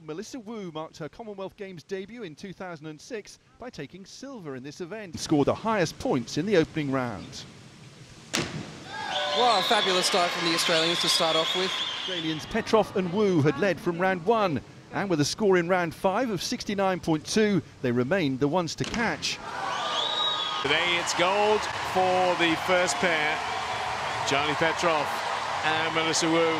Melissa Wu marked her Commonwealth Games debut in 2006 by taking silver in this event. Scored the highest points in the opening round. Well, fabulous start from the Australians to start off with. Australians Petrov and Wu had led from round one, and with a score in round five of 69.2, they remained the ones to catch. Today it's gold for the first pair, Charli Petrov and Melissa Wu.